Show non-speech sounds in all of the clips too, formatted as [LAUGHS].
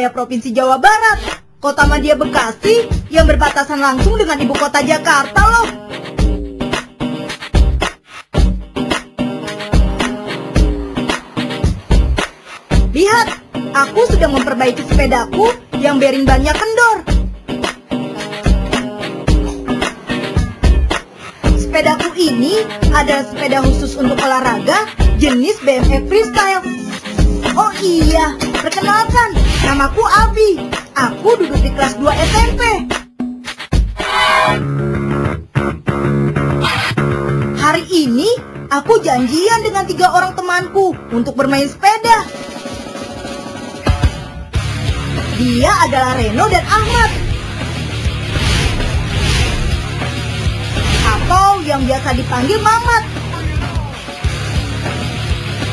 wilayah Provinsi Jawa Barat. Kota Madia Bekasi yang berbatasan langsung dengan ibu kota Jakarta loh. Lihat, aku sedang memperbaiki sepedaku yang bearing bannya kendor. Sepedaku ini adalah sepeda khusus untuk olahraga jenis BMX Freestyle. Oh iya, perkenalkan, namaku Abi. Aku duduk di kelas 2 SMP. Hari ini, aku janjian dengan tiga orang temanku untuk bermain sepeda. Dia adalah Reno dan Ahmad. Atau yang biasa dipanggil Mamat.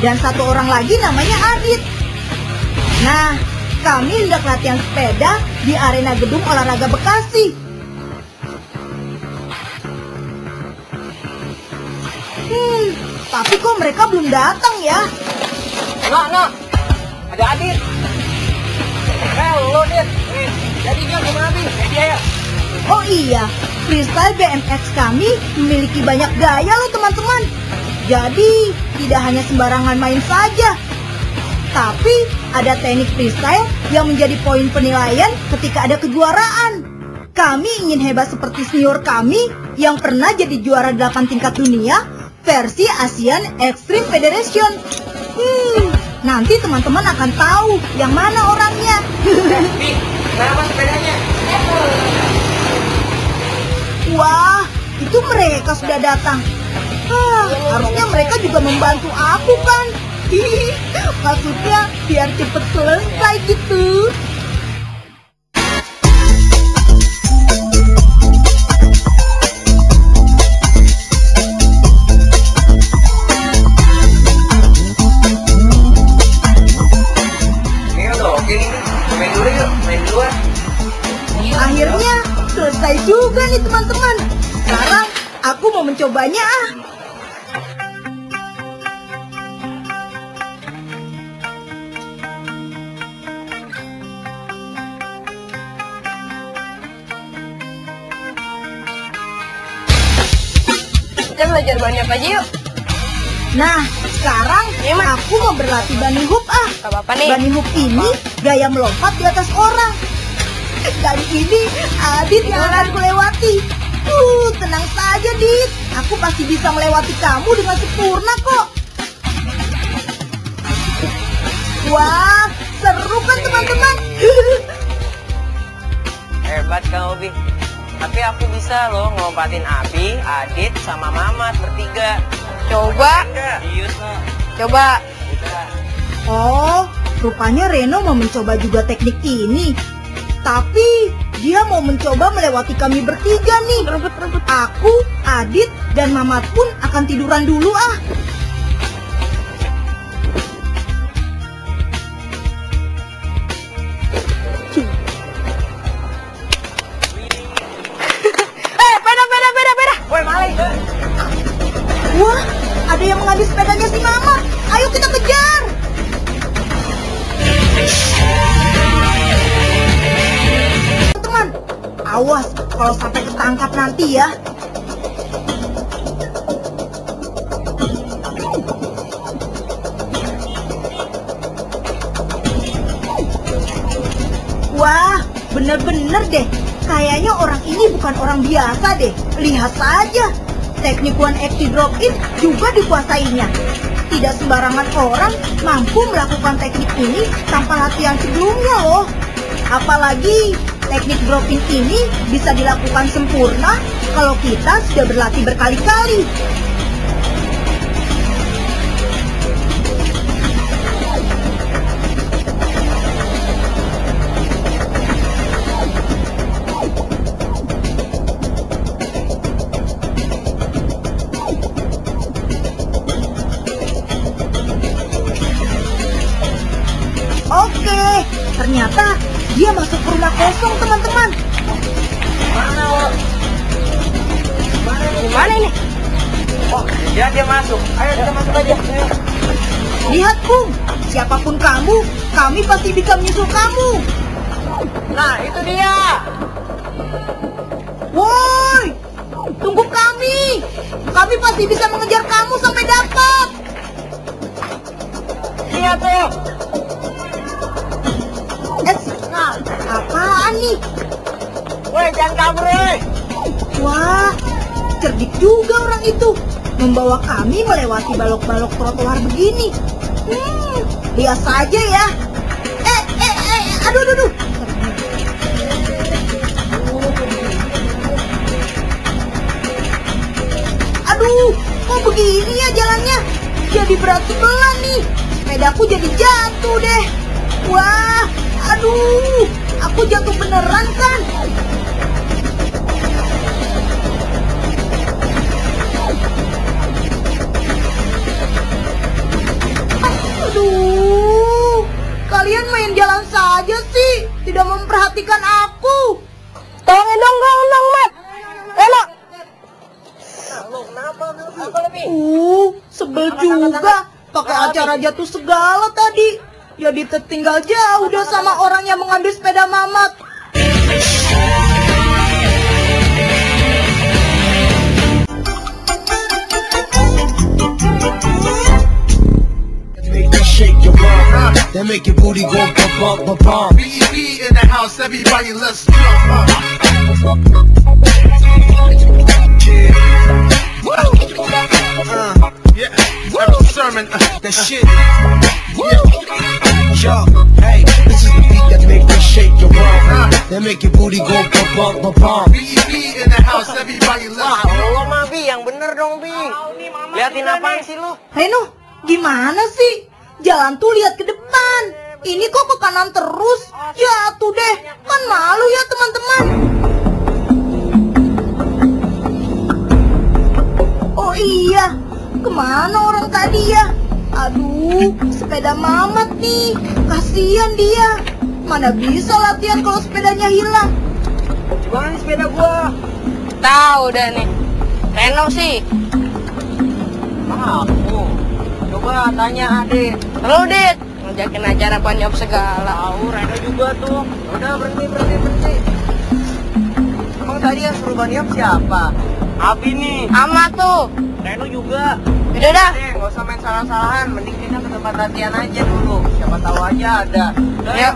Dan satu orang lagi namanya Adit. Nah, kami hendak latihan sepeda di arena gedung olahraga Bekasi. Hmm, tapi kok mereka belum datang ya? No, no. Ada Adit. Dit. Eh, jadi dia gimana, Bi? Ya. Oh iya, freestyle BMX kami memiliki banyak gaya loh teman-teman. Jadi, tidak hanya sembarangan main saja. Tapi, ada teknik freestyle yang menjadi poin penilaian ketika ada kejuaraan. Kami ingin hebat seperti senior kami yang pernah jadi juara 8 tingkat dunia versi ASEAN Extreme Federation. Hmm, nanti teman-teman akan tahu yang mana orangnya. Bi, kenapa sepedanya? Wah, itu mereka sudah datang. Ah, harusnya mereka juga membantu aku kan? Maksudnya biar cepet selesai gitu. Akhirnya selesai juga nih teman-teman. Sekarang aku mau mencobanya ah. Belajar banyak aja yuk. Nah, sekarang aku mau berlatih bunny hoop ah. Gak apa-apa nih. Bunny hoop ini gaya melompat di atas orang. [LAUGHS] Kali ini Adit yang akan kulewati. Uh, tenang saja Dit. Aku pasti bisa melewati kamu dengan sempurna kok. Wah, seru kan teman-teman? [LAUGHS] Hebat kamu, Bi. Tapi aku bisa loh ngelompatin Abi, Adit, sama Mamat bertiga. Coba, coba. Oh, rupanya Reno mau mencoba juga teknik ini. Tapi dia mau mencoba melewati kami bertiga nih. Aku, Adit, dan Mamat pun akan tiduran dulu ah. Ketangkap nanti ya. Wah, bener-bener deh. Kayaknya orang ini bukan orang biasa deh. Lihat saja. Teknik one active drop in juga dikuasainya. Tidak sembarangan orang mampu melakukan teknik ini tanpa latihan sebelumnya loh. Apalagi teknik dropping ini bisa dilakukan sempurna kalau kita sudah berlatih berkali-kali. Dia masuk. Ayo kita masuk aja. Lihat Bung, si Siapa pun kamu, kami pasti bisa menyusul kamu. Nah, itu dia. Woi, tunggu kami. Kami pasti bisa mengejar kamu sampai dapat. Iya tuh. Nah, apaan nih? Woi, jangan kabur, woi. Wah, cerdik juga orang itu. Membawa kami melewati balok-balok trotoar begini. Hmm, lihat saja ya. Eh, eh, eh, aduh, aduh, aduh. Aduh, kok begini ya jalannya? Jadi berat sebelah nih. Sepedaku jadi jatuh deh. Wah, aduh, aku jatuh beneran kan? Memperhatikan aku. Tolongin dong, dong, dong, Mat. Lebih? Uh, sebel juga. Pakai acara jatuh segala tadi. Jadi tertinggal jauh udah sama orang yang mengambil sepeda mamat. Your bum. That make your booty go bump bump bump bump. BEB in the house, everybody let's jump up. Yeah. Uh, yeah. Every sermon, uh, That shit. Yeah. Yo, hey, this is the beat that make that shake your bum. That make your booty go bump bump bump bump. BEB in the house, everybody Wah, let's lo mah, Bi, yang bener dong, Bi. Liatin apaan sih lu? Reno, gimana sih? Jalan tuh lihat ke depan. Ini kok ke kanan terus? Jatuh deh. Kan malu ya teman-teman. Oh iya, ke mana orang tadi ya? Aduh, sepeda mamat nih. Kasihan dia. Mana bisa latihan kalau sepedanya hilang. Gimana nih sepeda gua? Tahu dah nih. Reno sih. Aku. Coba tanya Ade. Lu, Dit. Ngajakin acara panjang segala. Tahu Reno juga tuh. Udah berhenti berhenti berhenti. Emang tadi yang suruh Baniam siapa? Abi nih. Ama tuh. Reno juga. Udah dah. Eh, nggak usah main salah-salahan. Mending kita ke tempat latihan aja dulu. Siapa tahu aja ada. Udah, Yuk.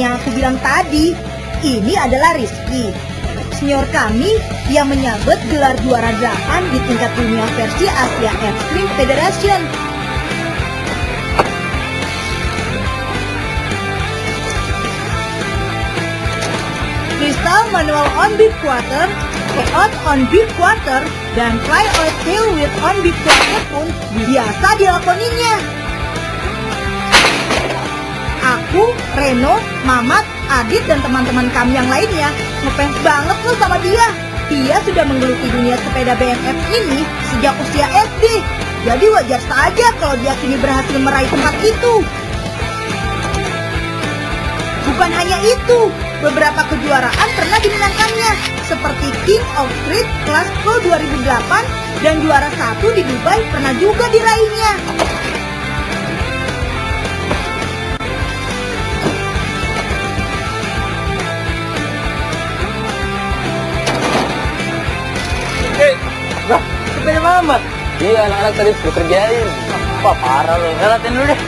Yang aku bilang tadi, ini adalah Rizky. Senior kami yang menyabet gelar juara 8 di tingkat dunia versi Asia Extreme Federation. Freestyle manual on beat quarter, out on beat quarter, dan fly out tail with on beat quarter pun biasa dilakoninya. Aku, Reno, Mamat, Adit, dan teman-teman kami yang lainnya ngefans banget loh sama dia. Dia sudah menggeluti dunia sepeda BMX ini sejak usia SD. Jadi wajar saja kalau dia kini berhasil meraih tempat itu. Bukan hanya itu, beberapa kejuaraan pernah dimenangkannya, seperti King of Street kelas Pro 2008 dan juara satu di Dubai pernah juga diraihnya. Lah, sepeda mamat. Iya, anak-anak tadi gue kerjain. Wah, parah lo. Ya, latihan dulu deh.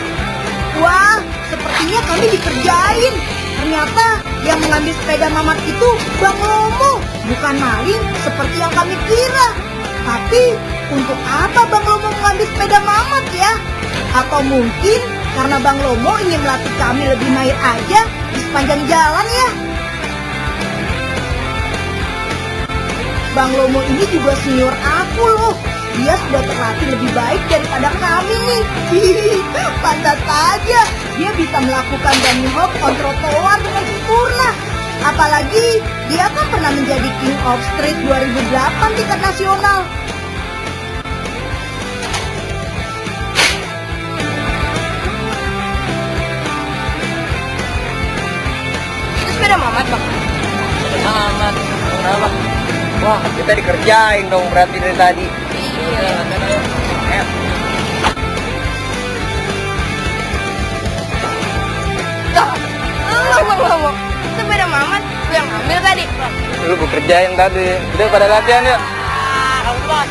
Wah, sepertinya kami dikerjain. Ternyata yang mengambil sepeda mamat itu Bang Lomo, bukan maling seperti yang kami kira. Tapi untuk apa Bang Lomo mengambil sepeda mamat ya? Atau mungkin karena Bang Lomo ingin melatih kami lebih mahir aja di sepanjang jalan ya? Bang Lomo ini juga senior aku loh. Dia sudah terlatih lebih baik daripada kami nih. [LAUGHS] Pantas saja dia bisa melakukan dan hop kontrol trotoar dengan sempurna. Apalagi dia kan pernah menjadi King of Street 2008 tingkat nasional. Itu sepeda Mamat, Bang. Mamat. Wah, kita dikerjain dong berarti dari tadi. Iya. Tuh, lo lo lo. Sepeda mamat lu yang ambil tadi. Lu bekerja yang tadi. Udah pada latihan ya? Ah, Allah,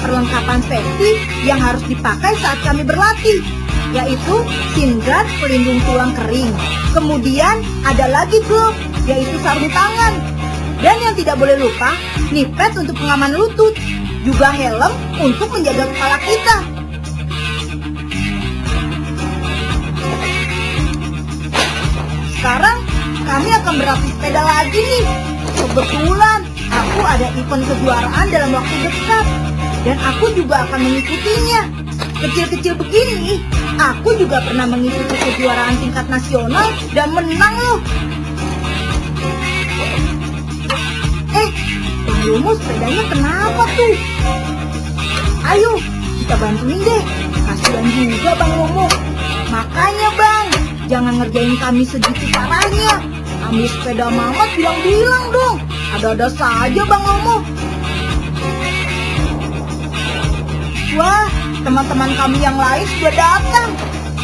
perlengkapan safety yang harus dipakai saat kami berlatih, yaitu guard pelindung tulang kering. Kemudian ada lagi glove, yaitu sarung tangan. Dan yang tidak boleh lupa, pad untuk pengaman lutut, juga helm untuk menjaga kepala kita. Sekarang kami akan berlatih sepeda lagi nih. Kebetulan aku ada event kejuaraan dalam waktu dekat dan aku juga akan mengikutinya. Kecil-kecil begini, aku juga pernah mengikuti kejuaraan tingkat nasional dan menang loh. Eh, Bang sepedanya kenapa tuh? Ayo, kita bantuin deh. Kasihan juga Bang Yomo. Makanya Bang, jangan ngerjain kami segitu parahnya. Ambil sepeda mamat bilang-bilang dong. Ada-ada saja Bang Yomo. Wah, teman-teman kami yang lain sudah datang.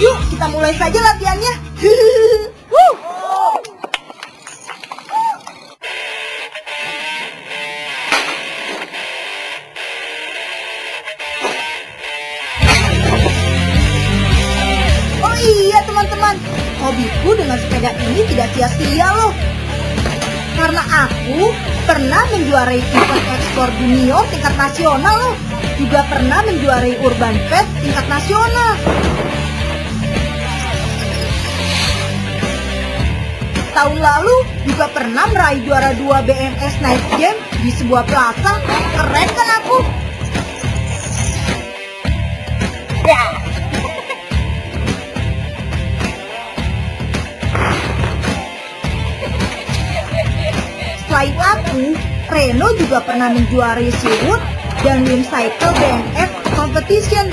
Yuk, kita mulai saja latihannya. [LAUGHS] aku pernah menjuarai event ekspor junior tingkat nasional loh. Juga pernah menjuarai Urban Fest tingkat nasional. Tahun lalu juga pernah meraih juara 2 BMS Night Game di sebuah plaza. Keren kan aku? Selain aku, Reno juga pernah menjuarai Seawood dan Lim Cycle Competition.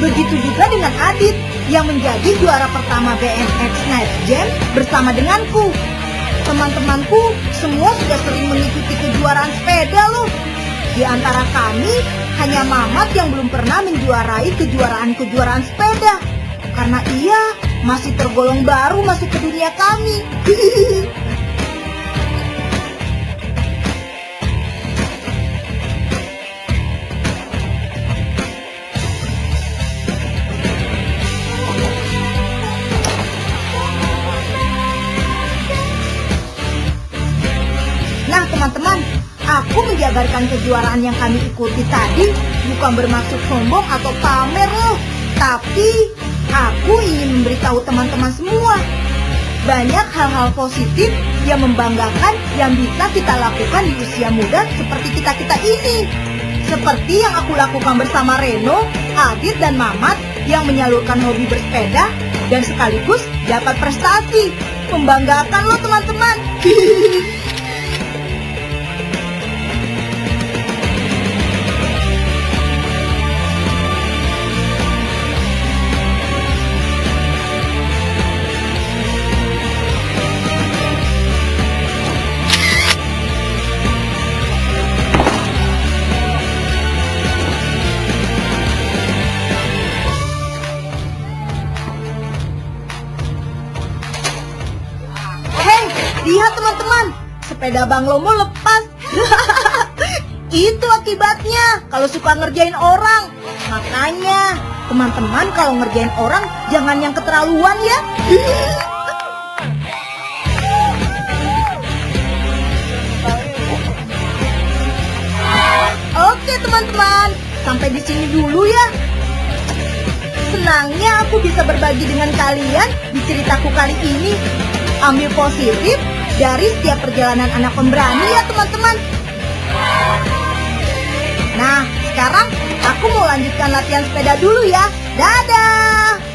Begitu juga dengan Adit yang menjadi juara pertama BMX Night Jam bersama denganku. Teman-temanku semua sudah sering mengikuti kejuaraan sepeda loh. Di antara kami, hanya Mamat yang belum pernah menjuarai kejuaraan-kejuaraan sepeda. Karena ia masih tergolong baru masuk ke dunia kami. [LAUGHS] Nah teman-teman, aku menjabarkan kejuaraan yang kami ikuti tadi bukan bermaksud sombong atau pamer loh. Tapi aku ingin memberitahu teman-teman semua. Banyak hal-hal positif yang membanggakan yang bisa kita lakukan di usia muda seperti kita-kita ini. Seperti yang aku lakukan bersama Reno, Adit, dan Mamat yang menyalurkan hobi bersepeda dan sekaligus dapat prestasi. Membanggakan loh teman-teman. [LAUGHS] sepeda Bang Lomo lepas. [LAUGHS] Itu akibatnya kalau suka ngerjain orang. Makanya, teman-teman kalau ngerjain orang jangan yang keterlaluan ya. [LAUGHS] Oke teman-teman, sampai di sini dulu ya. Senangnya aku bisa berbagi dengan kalian di ceritaku kali ini. Ambil positif dari setiap perjalanan anak pemberani ya teman-teman. Nah, sekarang Aku mau lanjutkan latihan sepeda dulu ya. Dadah!